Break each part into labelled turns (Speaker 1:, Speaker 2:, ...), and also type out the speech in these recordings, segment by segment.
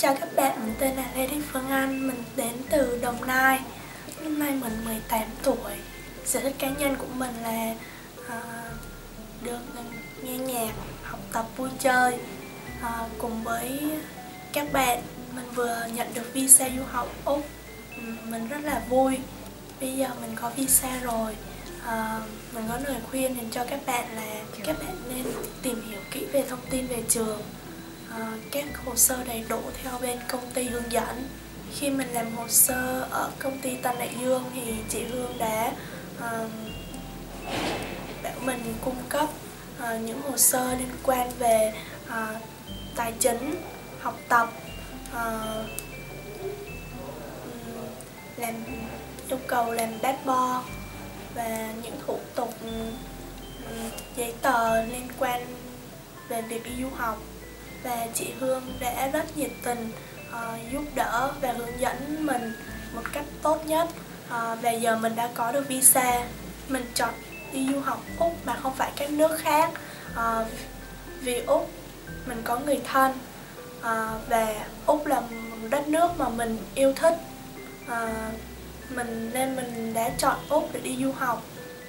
Speaker 1: Chào các bạn, mình tên là Lê Thị Phương Anh, mình đến từ Đồng Nai. Năm nay mình 18 tuổi. Sở thích cá nhân của mình là uh, được nghe nhạc, học tập, vui chơi. Uh, Cùng với các bạn, mình vừa nhận được visa du học. Úc Mình rất là vui. Bây giờ mình có visa rồi. Uh, Mình có lời khuyên dành cho các bạn là Các bạn nên tìm hiểu kỹ về thông tin về trường. Ờ, các hồ sơ đầy đủ theo bên công ty hướng dẫn. Khi mình làm hồ sơ ở công ty Tân Đại Dương thì chị Hương đã uh, bảo mình cung cấp uh, những hồ sơ liên quan về uh, tài chính, học tập, uh, làm yêu cầu làm passport và những thủ tục giấy tờ liên quan về việc đi du học và chị Hương đã rất nhiệt tình uh, giúp đỡ và hướng dẫn mình một cách tốt nhất. Uh, và giờ mình đã có được visa. Mình chọn đi du học Úc mà không phải các nước khác. Uh, vì Úc mình có người thân. Uh, và Úc là một đất nước mà mình yêu thích. Uh, mình nên mình đã chọn Úc để đi du học.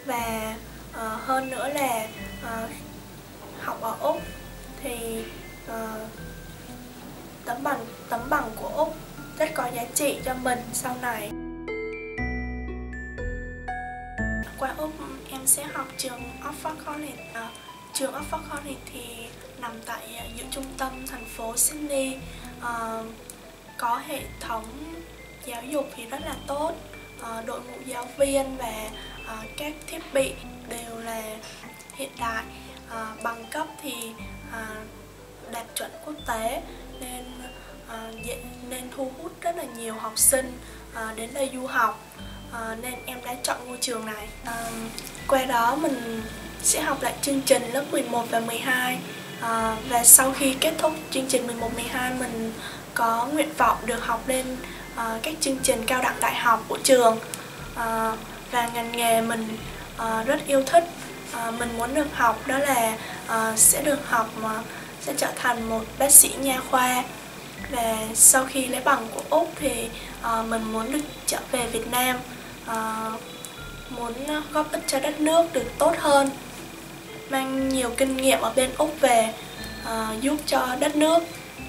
Speaker 1: Và uh, hơn nữa là uh, học ở Úc thì uh, tấm bằng tấm bằng của úc rất có giá trị cho mình sau này. Qua úc em sẽ học trường oxford college. À, trường oxford college thì nằm tại ờ, giữa trung tâm thành phố sydney. À, có hệ thống giáo dục thì rất là tốt. À, đội ngũ giáo viên và à, các thiết bị đều là hiện đại. À, bằng cấp thì à, đạt chuẩn quốc tế nên uh, nên thu hút rất là nhiều học sinh à, đến đây du học. À, nên em đã chọn ngôi trường này. À, qua đó mình sẽ học lại chương trình lớp 11 và 12 à, và sau khi kết thúc chương trình 11 12 mình có nguyện vọng được học lên à, các chương trình cao đẳng đại học của trường. À, và ngành nghề mình à, rất yêu thích. À, mình muốn được học đó là à, sẽ được học uh, sẽ trở thành một bác sĩ nha khoa. Và sau khi lấy bằng của úc thì uh, mình muốn được trở về việt nam uh, muốn góp ích cho đất nước được tốt hơn mang nhiều kinh nghiệm ở bên úc về uh, giúp cho đất nước.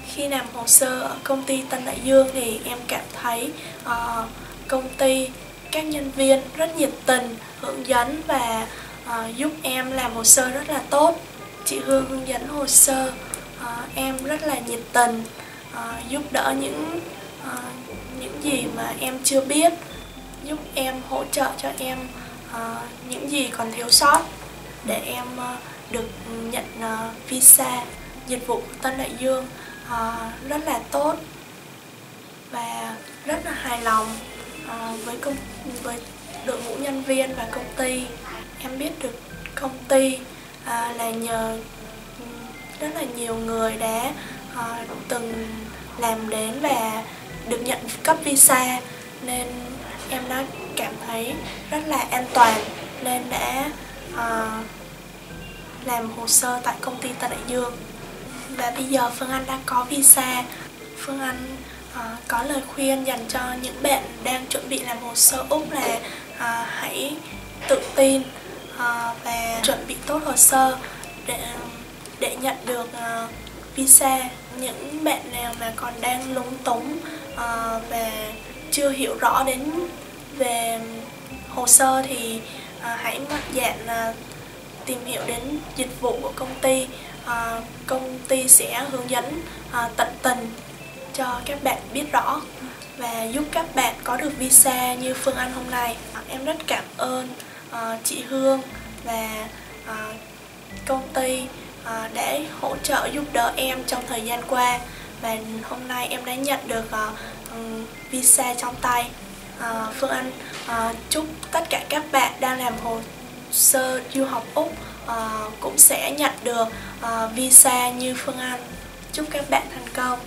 Speaker 1: Khi làm hồ sơ ở công ty Tân Đại Dương thì em cảm thấy uh, công ty các nhân viên rất nhiệt tình hướng dẫn và uh, giúp em làm hồ sơ rất là tốt chị Hương hướng dẫn hồ sơ uh, em rất là nhiệt tình uh, giúp đỡ những uh, những gì mà em chưa biết giúp em hỗ trợ cho em uh, những gì còn thiếu sót để em uh, được nhận uh, visa dịch vụ của Tân Đại Dương uh, rất là tốt và rất là hài lòng uh, với công với đội ngũ nhân viên và công ty. Em biết được công ty à, là nhờ rất là nhiều người đã à, từng làm đến và được nhận cấp visa. Nên em đã cảm thấy rất là an toàn nên đã à, làm hồ sơ tại công ty Tân Đại Dương. Và bây giờ Phương Anh đã có visa. Phương Anh à, có lời khuyên dành cho những bạn đang chuẩn bị làm hồ sơ Úc là à, hãy tự tin Ờ, và chuẩn bị tốt hồ sơ để để nhận được ờ, visa, những bạn nào mà còn đang lúng túng ờ, và chưa hiểu rõ đến về hồ sơ thì hãy mạnh dạn tìm hiểu đến dịch vụ của công ty. Công ty sẽ hướng dẫn tận tình cho các bạn biết rõ và giúp các bạn có được visa như Phương Anh hôm nay. Em rất cảm ơn uh, chị Hương và uh, công ty uh, để hỗ trợ giúp đỡ em trong thời gian qua. Và hôm nay em đã nhận được uh, visa trong tay. Uh, Phương Anh uh, chúc tất cả các bạn đang làm hồ sơ du học Úc uh, cũng sẽ nhận được uh, visa như Phương Anh. Chúc các bạn thành công.